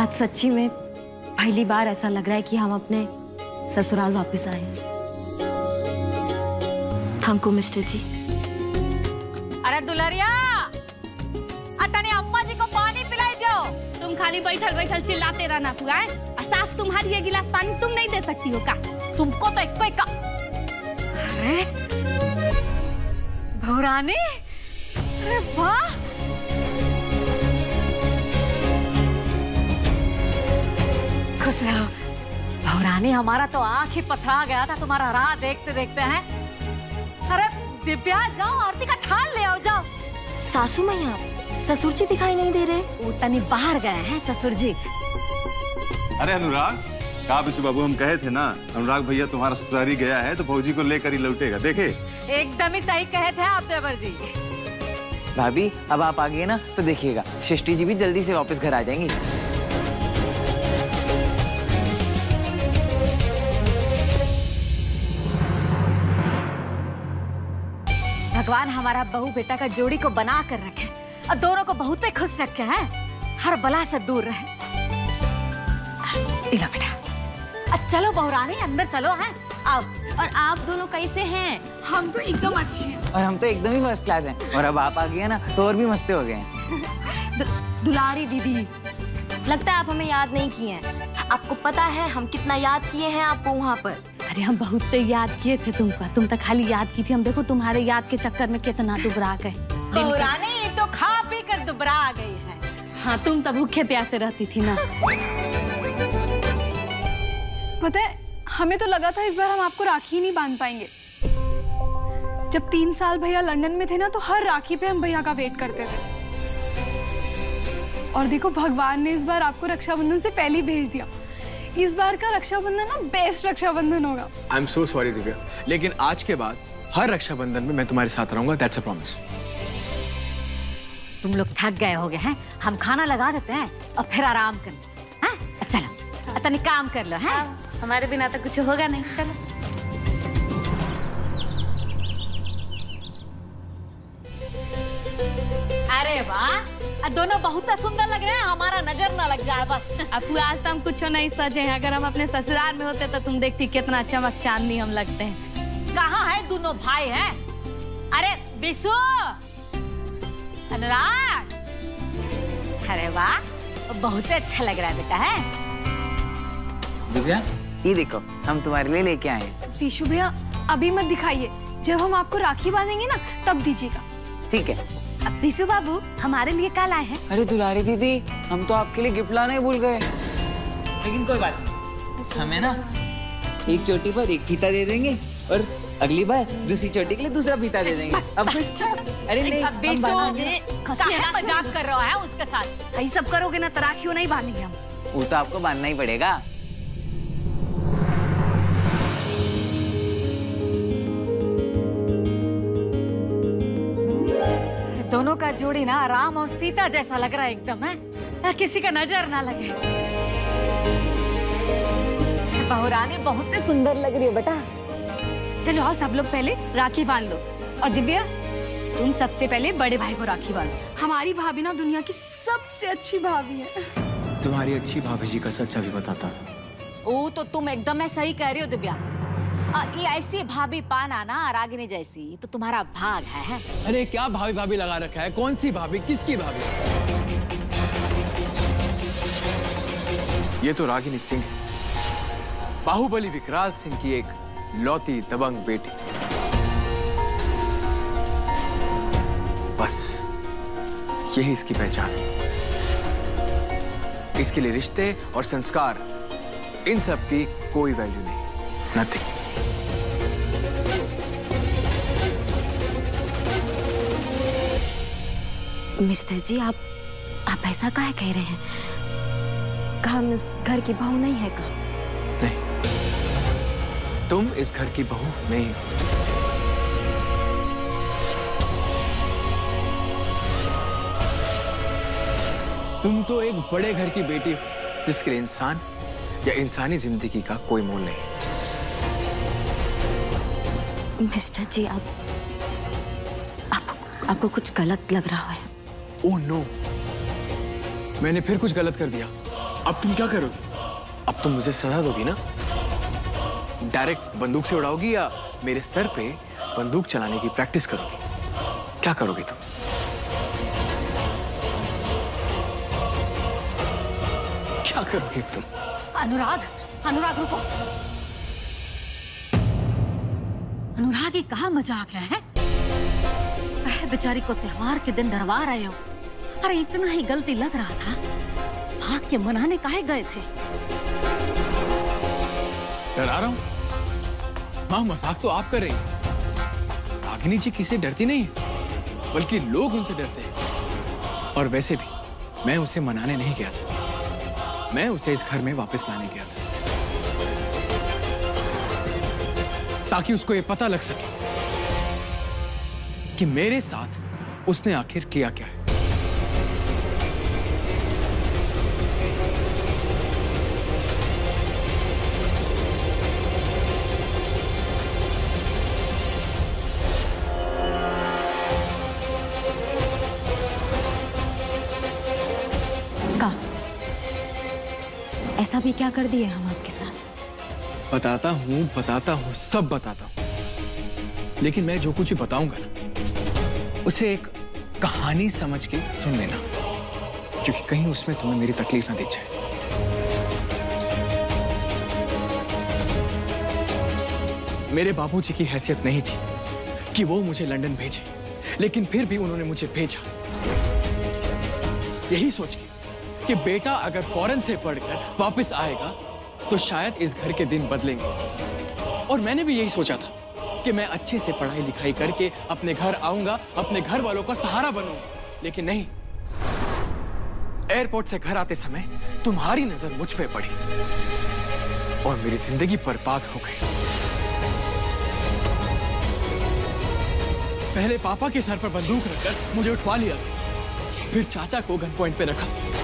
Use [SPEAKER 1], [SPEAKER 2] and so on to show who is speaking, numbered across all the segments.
[SPEAKER 1] आज सच्ची में पहली बार ऐसा लग रहा है कि हम अपने ससुराल वापस आए हैं। Thank you mister ji.
[SPEAKER 2] अरे दुलरिया अतने अम्मा जी को पानी पिलाई दो।
[SPEAKER 3] तुम खाली बैठल बैठल चिल्लाते रहना पुआ है? सास तुम्हारी ये गिलास पानी तुम नहीं दे सकती हो का?
[SPEAKER 2] तुमको तो इक्को इक्का अरे भौरानी अरे वाह! खुश रहो। भौरानी हमारा तो आँख ही पथरा गया था तुम्हारा राह देखते देखते हैं? अरे दिव्या जाओ आरती का थाल ले आओ जाओ।
[SPEAKER 1] सासू मैया ससुर जी दिखाई नहीं दे रहे?
[SPEAKER 2] वो तनी बाहर गए हैं ससुर जी
[SPEAKER 4] अरे अनुराग कहा विशु बाबू हम कहे थे ना अनुराग भैया तुम्हारा ससुरारी गया है तो फौजी को लेकर ही लौटेगा देखे?
[SPEAKER 2] एकदम ही सही कहे थे आप देवर जी।
[SPEAKER 5] भाभी अब आप आ गए ना तो देखिएगा सृष्टि जी भी जल्दी से वापस घर आ जाएँगी।
[SPEAKER 2] भगवान हमारा बहू बेटा का जोड़ी को बना कर रखे और दोनों को बहुत ही खुश रखे हैं। हर बला से दूर रहे। इला बेटा। चलो बहुरानी अंदर चलो हैं। आओ
[SPEAKER 1] और आप दोनों कैसे हैं?
[SPEAKER 3] हम तो एकदम अच्छे हैं।
[SPEAKER 5] और हम तो एकदम ही फ़र्स्ट क्लास हैं। और अब आप आ गए ना तो और भी मस्ते हो गए हैं।
[SPEAKER 1] दु, दुलारी दीदी लगता है आप हमें याद नहीं किए हैं। आपको पता है हम कितना याद किए हैं आपको वहाँ पर?
[SPEAKER 3] अरे हम बहुत तो याद किए थे तुमको। तुम तो खाली याद की थी। हम देखो तुम्हारे याद के चक्कर में कितना दुबरा गए।
[SPEAKER 2] तो खा पी कर दुबरा गई है।
[SPEAKER 3] हाँ तुम तो भूखे प्यासे रहती थी ना।
[SPEAKER 6] पता है हमें तो लगा था इस बार हम आपको राखी ही नहीं बाँध पाएँगे। जब तीन साल भैया लंदन में थे ना तो हर राखी पे हम भैया का वेट करते थे। और देखो भगवान ने इस बार आपको रक्षाबंधन से पहले भेज दिया। इस बार का रक्षाबंधन ना बेस्ट रक्षाबंधन होगा।
[SPEAKER 7] I am so sorry Divya. लेकिन आज के बाद हर रक्षाबंधन में मैं तुम्हारे साथ रहूँगा दैट्स अ प्रॉमिस
[SPEAKER 2] तुम लोग थक गए होगे हैं? हम खाना लगा देते हैं और फिर आराम कर हैं? चलो तनी काम कर लो हैं
[SPEAKER 3] हमारे बिना तो कुछ होगा नहीं चलो।
[SPEAKER 2] अरे वाह! दोनों बहुत सुंदर लग रहे हैं हमारा नज़र ना लग जाए बस।
[SPEAKER 3] अपू आज तो हम कुछ नहीं सजे हैं। अगर हम अपने ससुराल में होते तो तुम देखती कितना चमक चांदनी हम लगते हैं।
[SPEAKER 2] कहाँ है दोनों भाई हैं? अरे बिशु अनुराग! अरे वाह बहुत अच्छा लग रहा है बेटा है?
[SPEAKER 5] ये देखो हम तुम्हारे लिए लेके आए हैं।
[SPEAKER 6] पीशू भैया अभी मत दिखाइए। जब हम आपको राखी बांधेंगे ना तब दीजिएगा।
[SPEAKER 5] ठीक है।
[SPEAKER 3] विशु बाबू हमारे लिए कल आए हैं।
[SPEAKER 5] अरे दुलारी दीदी हम तो आपके लिए गिफ्ट लाने ही भूल गए। लेकिन कोई बात नहीं। हमें ना एक चोटी पर एक फीता दे देंगे और अगली बार दूसरी चोटी के लिए दूसरा फीता दे देंगे। अब कुछ अरे नहीं
[SPEAKER 2] मज़ाक कर रहा है उसके साथ।
[SPEAKER 3] यही सब करोगे ना तो राखियों नहीं बांधेंगे हम।
[SPEAKER 5] वो तो आपको बांधना ही पड़ेगा।
[SPEAKER 2] का जोड़ी ना राम और सीता जैसा लग रहा है एकदम है? ना किसी का नज़र ना लगे। बहुरानी बहुत ही सुंदर लग रही है बेटा।
[SPEAKER 1] चलो आओ सब लोग पहले राखी बाँध लो। और दिव्या तुम सबसे पहले बड़े भाई को राखी बांधो
[SPEAKER 6] हमारी भाभी ना दुनिया की सबसे अच्छी भाभी है।
[SPEAKER 7] तुम्हारी अच्छी भाभी जी का सच्चा भी बताता
[SPEAKER 2] ओ तो तुम एकदम सही कह रही हो दिव्या। ये ऐसी भाभी पाना ना रागिनी जैसी तो तुम्हारा भाग है, है?
[SPEAKER 7] अरे क्या भाभी भाभी लगा रखा है? कौन सी भाभी? किसकी भाभी? ये तो रागिनी सिंह बाहुबली विकराल सिंह की एक लौती दबंग बेटी। बस यही इसकी पहचान इसके लिए रिश्ते और संस्कार इन सब की कोई वैल्यू नहीं। नथिंग
[SPEAKER 1] मिस्टर जी आप आप ऐसा काहे कह रहे हैं? का हम इस घर की बहू नहीं है का
[SPEAKER 7] नहीं। तुम इस घर की बहू नहीं हो। तुम तो एक बड़े घर की बेटी हो जिसके लिए इंसान या इंसानी ज़िंदगी का कोई मोल नहीं।
[SPEAKER 1] मिस्टर जी आप आप आपको कुछ गलत लग रहा है।
[SPEAKER 7] ओह नो मैंने फिर कुछ गलत कर दिया। अब तुम क्या करोगी? अब तुम मुझे सजा दोगी ना? डायरेक्ट बंदूक से उड़ाओगी या मेरे सर पे बंदूक चलाने की प्रैक्टिस करोगी? क्या करोगी तुम? क्या करोगी तुम?
[SPEAKER 2] अनुराग अनुराग रुको। अनुराग ये कहा मज़ाक है, बेचारी को त्योहार के दिन डरवा रहे हो। अरे, इतना ही गलती लग रहा था। भाग के मनाने काहे गए थे?
[SPEAKER 7] डरा रहा हूँ? हाँ मज़ाक तो आप कर रही रागिनी जी किसी डरती नहीं बल्कि लोग उनसे डरते हैं। और वैसे भी, मैं उसे मनाने नहीं गया था। मैं उसे इस घर में वापस लाने गया था। ताकि उसको ये पता लग सके कि मेरे साथ उसने आखिर किया क्या है।
[SPEAKER 1] ऐसा भी क्या कर दिए हम आपके साथ?
[SPEAKER 7] बताता हूँ बताता हूँ, सब बताता हूँ। लेकिन मैं जो कुछ भी बताऊँगा ना, उसे एक कहानी समझ के सुन लेना। क्योंकि कहीं उसमें तुम्हें मेरी तकलीफ़ ना दिख जाए। मेरे बाबूजी की हैसियत नहीं थी कि वो मुझे लंदन भेजे, लेकिन फिर भी उन्होंने मुझे भेजा। यही सोच के कि बेटा अगर फ़ौरन से पढ़कर वापस आएगा तो शायद इस घर के दिन बदलेंगे। और मैंने भी यही सोचा था कि मैं अच्छे से पढ़ाई लिखाई करके अपने घर आऊँगा, अपने घर वालों का सहारा बनूँगा। लेकिन नहीं। एयरपोर्ट से घर आते समय तुम्हारी नज़र मुझ पे पड़ी और मेरी ज़िंदगी बर्बाद हो गई। पहले पापा के सर पर बंदूक रखकर मुझे उठवा लिया फिर चाचा को गन पॉइंट पे रखा।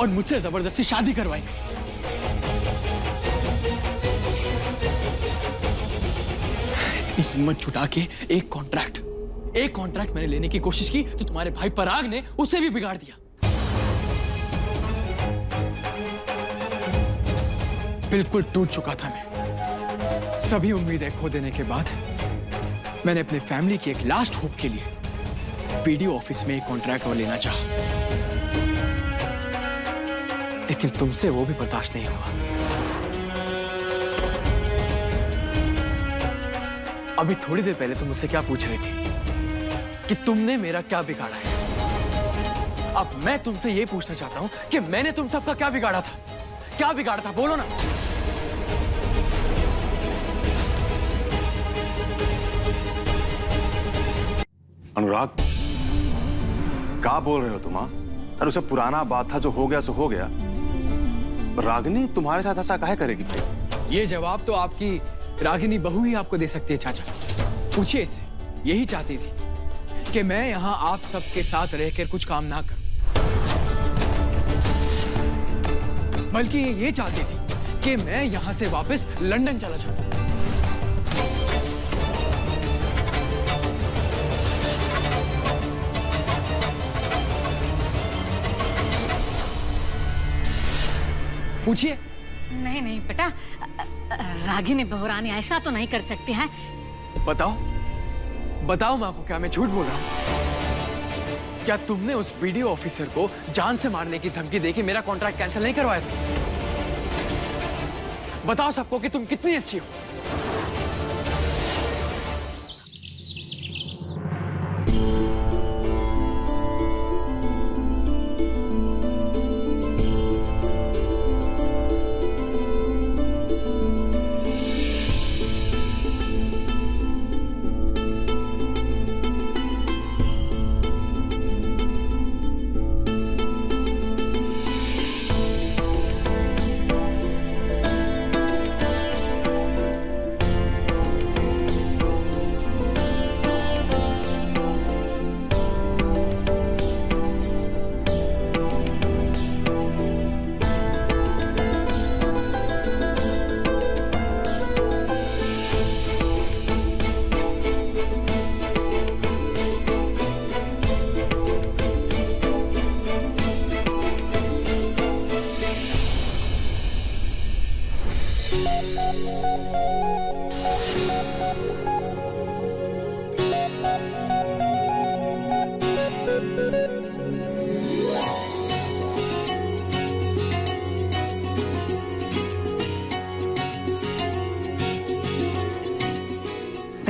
[SPEAKER 7] और मुझसे ज़बरदस्ती शादी करवाई इतनी हिम्मत जुटा के एक कॉन्ट्रैक्ट एक कॉन्ट्रैक्ट मैंने लेने की कोशिश की तो तुम्हारे भाई पराग ने उसे भी बिगाड़ दिया। बिल्कुल टूट चुका था मैं। सभी उम्मीदें खो देने के बाद मैंने अपने फैमिली की एक लास्ट होप के लिए पीडीओ ऑफ़िस में एक कॉन्ट्रैक्ट और लेना चाहा। लेकिन तुमसे वो भी बर्दाश्त नहीं हुआ अभी थोड़ी देर पहले तुम मुझसे क्या पूछ रही थी? कि तुमने मेरा क्या बिगाड़ा है? अब मैं तुमसे ये पूछना चाहता हूँ कि मैंने तुम सबका क्या बिगाड़ा था? क्या बिगाड़ा था? बोलो ना।
[SPEAKER 4] अनुराग, क्या बोल रहे हो तुम हाँ? अरे उसे पुराना बात था जो हो गया, सो हो गया। रागिनी तुम्हारे साथ ऐसा काहे करेगी?
[SPEAKER 7] ये जवाब तो आपकी रागिनी बहू ही आपको दे सकती है, चाचा। पूछिए इससे। यही चाहती थी कि मैं यहाँ आप सबके साथ रहकर कुछ काम ना करूँ। बल्कि ये चाहती थी कि मैं यहाँ से वापस लंदन चला जाऊँ। पूछिए।
[SPEAKER 2] नहीं नहीं बेटा। रागिनी बहुरानी ऐसा तो नहीं कर सकती है?
[SPEAKER 7] बताओ। बताओ माँ को क्या मैं झूठ बोल रहा हूँ? क्या तुमने उस वीडियो ऑफिसर को जान से मारने की धमकी देके मेरा कॉन्ट्रैक्ट कैंसिल नहीं करवाया था? बताओ सबको कि तुम कितनी अच्छी हो।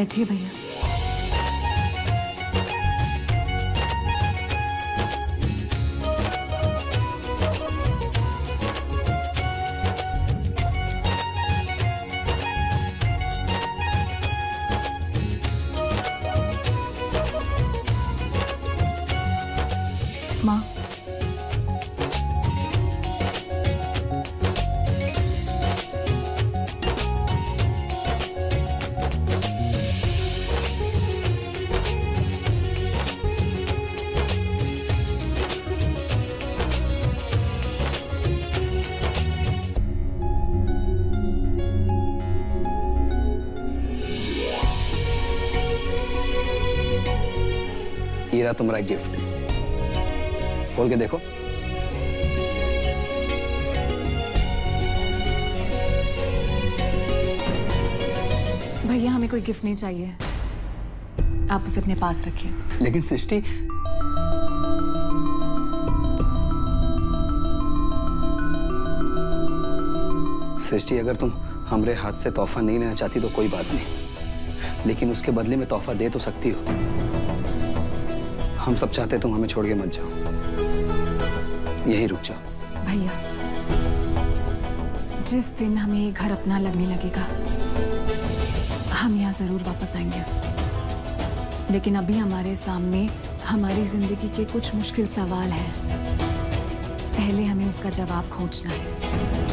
[SPEAKER 8] बैठिए भैया। माँ
[SPEAKER 9] ये रहा तुम्हारा गिफ्ट खोल के देखो।
[SPEAKER 8] भैया हमें कोई गिफ्ट नहीं चाहिए। आप उसे अपने पास रखिए।
[SPEAKER 9] लेकिन सृष्टि सृष्टि अगर तुम हमरे हाथ से तोहफा नहीं लेना चाहती तो कोई बात नहीं। लेकिन उसके बदले में तोहफा दे तो सकती हो। हम सब चाहते तुम हमें छोड़ के मत जाओ। यही रुक जाओ।
[SPEAKER 8] भैया, जिस दिन हमें घर अपना लगने लगेगा, हम यहाँ ज़रूर वापस आएँगे। लेकिन अभी हमारे सामने हमारी ज़िंदगी के कुछ मुश्किल सवाल हैं। पहले हमें उसका जवाब खोजना है।